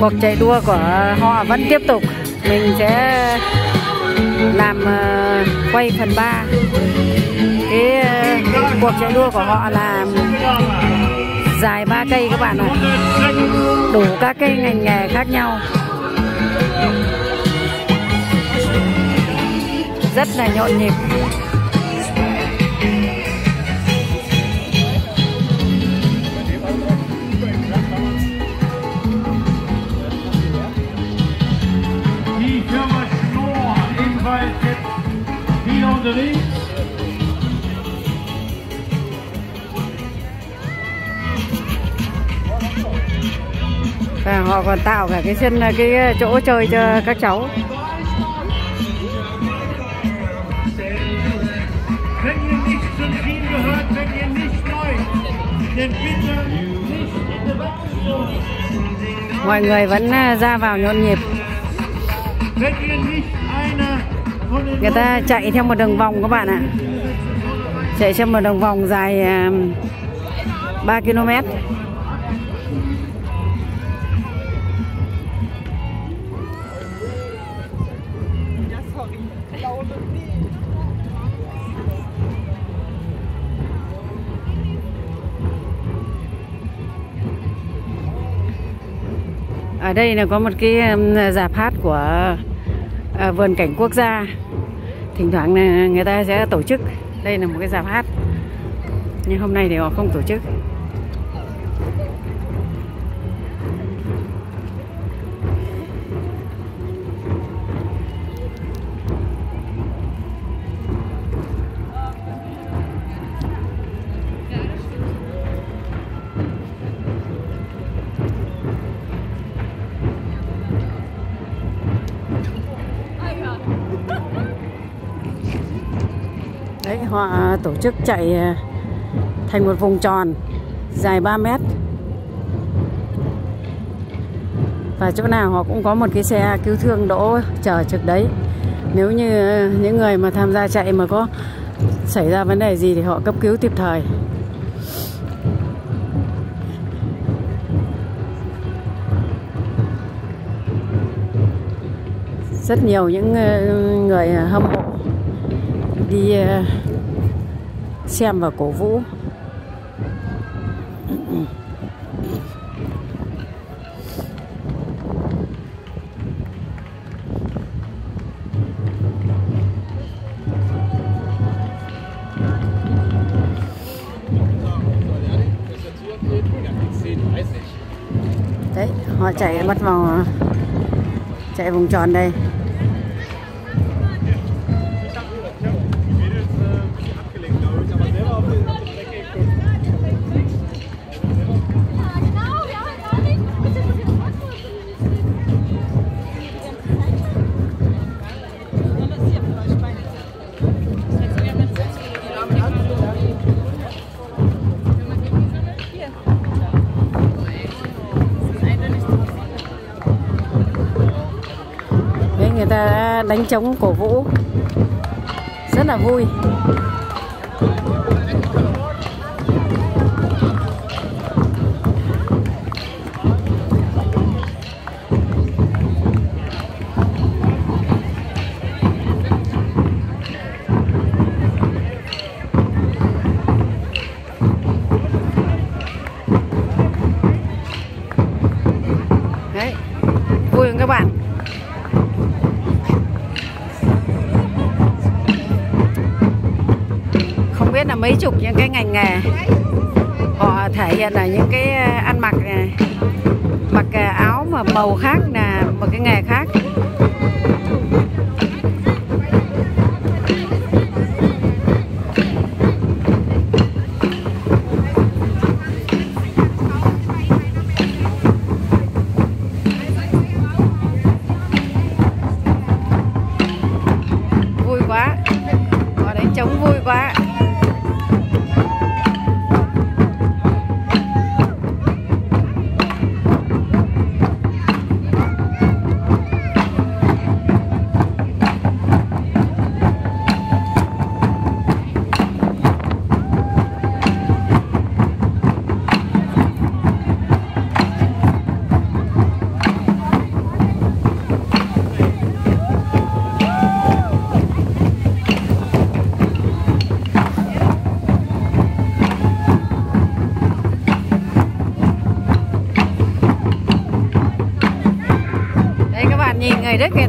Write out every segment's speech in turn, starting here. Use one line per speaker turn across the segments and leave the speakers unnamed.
cuộc chạy đua của họ vẫn tiếp tục. Mình sẽ làm uh, quay phần 3 cái uh, cuộc chạy đua của họ là dài 3 cây các bạn ạ. Đủ các cái ngành nghề khác nhau. Rất là nhộn nhịp. Họ còn tạo cả cái sân, cái chỗ chơi cho các cháu. Mọi người vẫn à, ra vào nhộn nhịp. Người ta chạy theo một đường vòng các bạn ạ. Chạy theo một đường vòng dài à, 3 km ở đây là có một cái giạp hát của à, vườn cảnh quốc gia. Thỉnh thoảng là người ta sẽ tổ chức. Đây là một cái giạp hát nhưng hôm nay thì họ không tổ chức. Họ tổ chức chạy ờ, thành một vùng tròn dài 3 mét. Và chỗ nào họ cũng có một cái xe cứu thương đỗ chờ trực đấy. Nếu như ờ, những người mà tham gia chạy mà có xảy ra vấn đề gì thì họ cấp cứu kịp thời. Rất nhiều những ờ, người hâm mộ đi xem và cổ vũ. Đấy họ chạy bắt vào chạy vòng tròn đây. Đánh trống cổ vũ. Rất là vui. Biết là mấy chục những cái ngành nghề. Họ thể hiện ở những cái ờ, ăn mặc này mặc ờ, áo mà màu khác là một cái nghề khác. Vui quá. Họ đánh trống vui quá.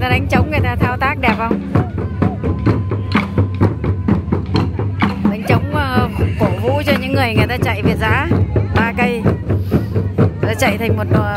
Ta đánh trống người ta thao tác đẹp không? Đánh trống ờ, cổ vũ cho những người người ta chạy việt giá ba cây. Ta chạy thành một ờ,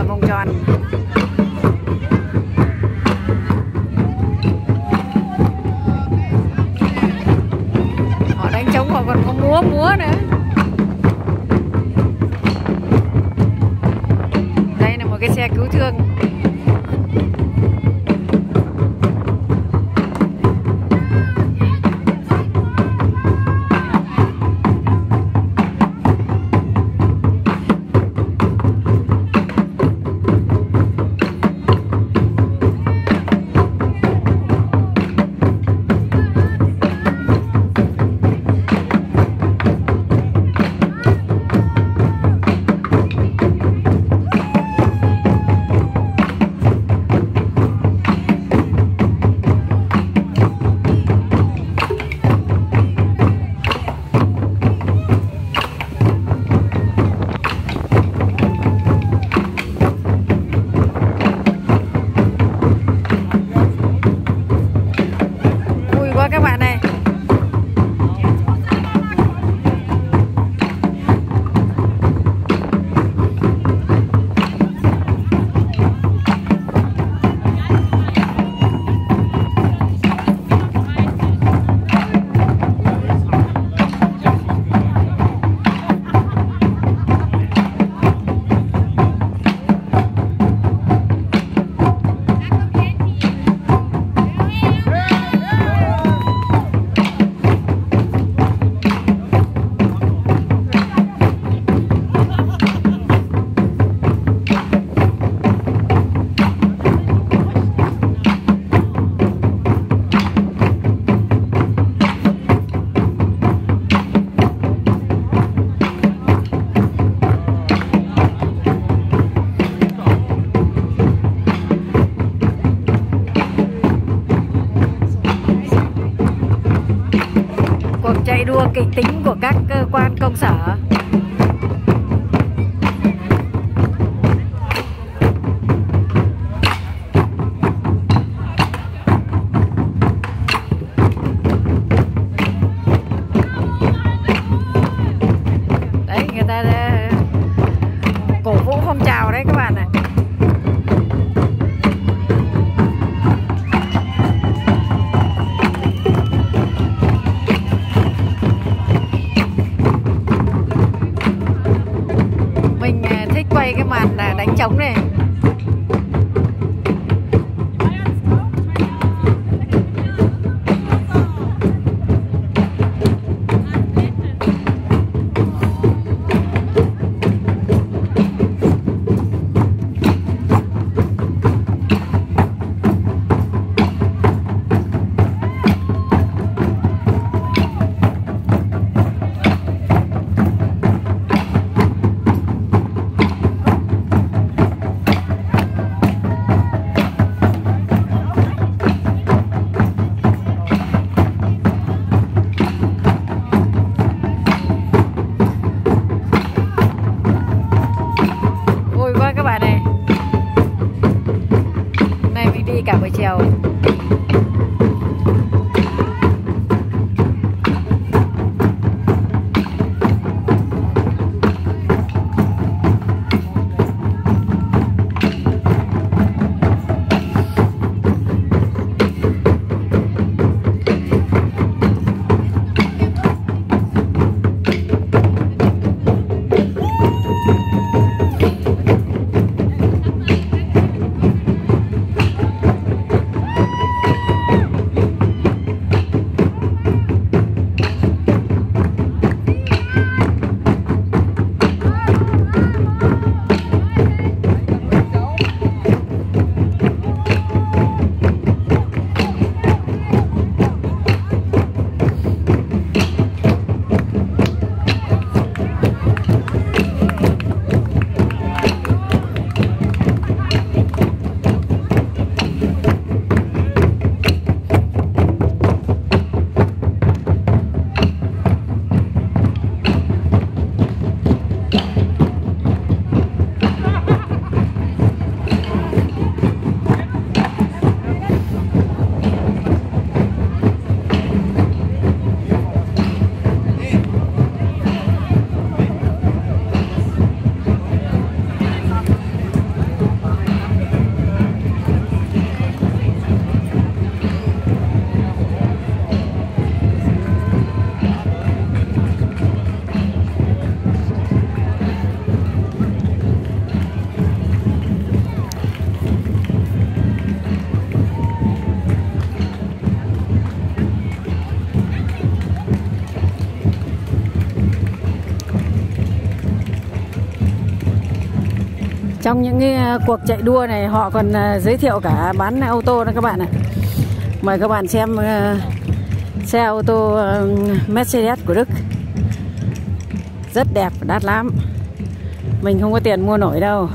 cuộc kịch tính của các cơ quan công sở trong những cái à, cuộc chạy đua này, họ còn à, giới thiệu cả bán ô tô đó các bạn ạ. Mời các bạn xem à, xe ô tô Mercedes của Đức. Rất đẹp đắt lắm. Mình không có tiền mua nổi đâu.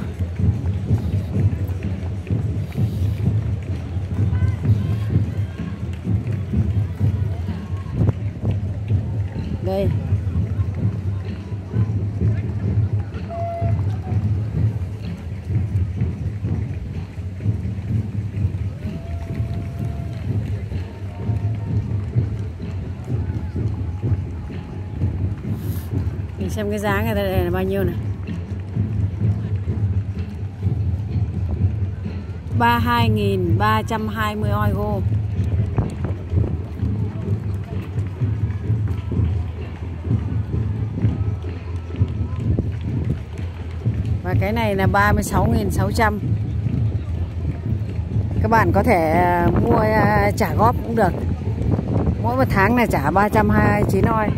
Mình xem cái giá người ta đây là bao nhiêu này. Ba hai nghìn ba và cái này là 36.600 các bạn có thể à, mua à, trả góp cũng được. Mỗi một tháng là trả 329 oi.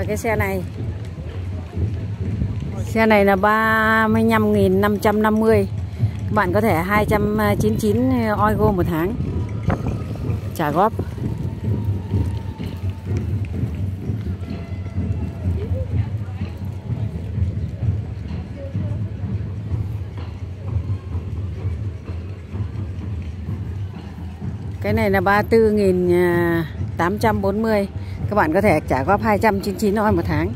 Và cái xe này. Xe này là 35.550 các bạn có thể 299 euro một tháng. Trả góp. Cái này là 34.840 các bạn có thể trả góp 299 oi một tháng.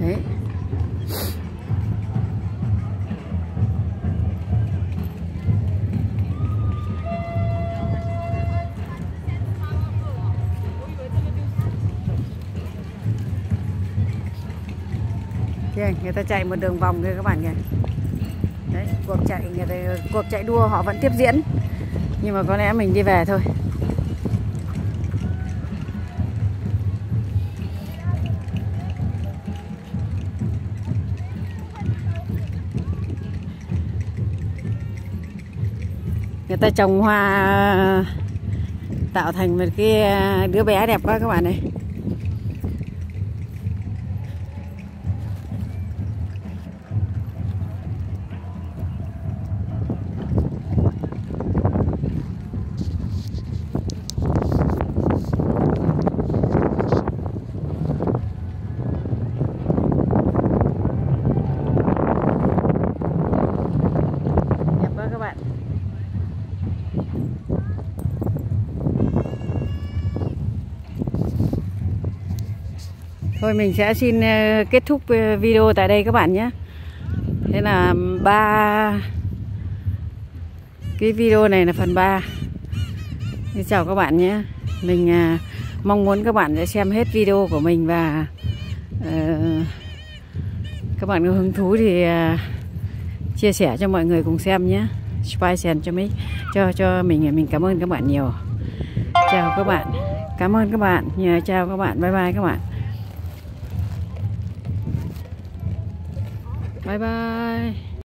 Đấy. Kìa, người ta chạy một đường vòng kìa các bạn kìa cuộc chạy người cuộc chạy đua họ vẫn tiếp diễn. Nhưng mà có lẽ mình đi về thôi. Người ta trồng hoa tạo thành một cái đứa bé đẹp quá các bạn này thôi, mình sẽ xin ờ, kết thúc ờ, video tại đây các bạn nhé. Thế là ba, cái video này là phần 3 Xin chào các bạn nhé. Mình ờ, mong muốn các bạn sẽ xem hết video của mình và các bạn có hứng thú thì chia sẻ cho mọi người cùng xem nhé. Spy cho mình cho cho mình mình cảm ơn các bạn nhiều. Chào các bạn. Cảm ơn các bạn. Chào các bạn. Bye bye các bạn. Bye bye